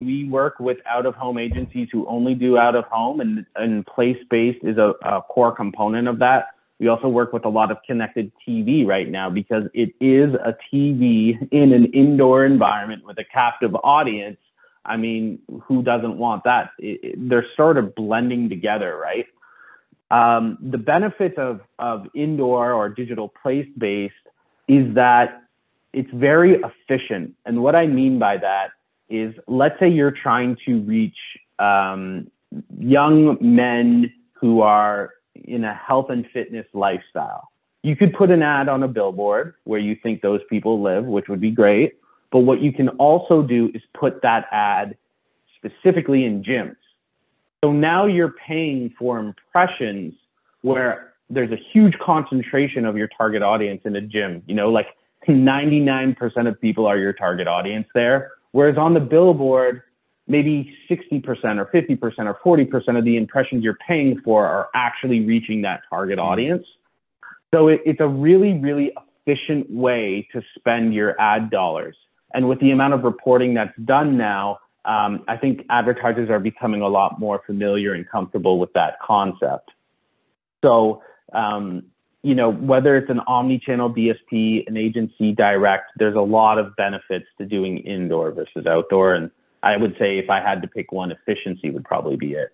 we work with out of home agencies who only do out of home, and, and place based is a, a core component of that. We also work with a lot of connected TV right now because it is a TV in an indoor environment with a captive audience. I mean, who doesn't want that? It, it, they're sort of blending together, right? Um, the benefits of, of indoor or digital place based is that it's very efficient. And what I mean by that is let's say you're trying to reach um, young men who are in a health and fitness lifestyle. You could put an ad on a billboard where you think those people live, which would be great. But what you can also do is put that ad specifically in gyms. So now you're paying for impressions where there's a huge concentration of your target audience in a gym. You know, like 99% of people are your target audience there. Whereas on the billboard, maybe 60% or 50% or 40% of the impressions you're paying for are actually reaching that target mm-hmm. audience. So it, it's a really, really efficient way to spend your ad dollars. And with the amount of reporting that's done now, um, I think advertisers are becoming a lot more familiar and comfortable with that concept. So, um, you know, whether it's an omni-channel DSP, an agency direct, there's a lot of benefits to doing indoor versus outdoor. And I would say if I had to pick one, efficiency would probably be it.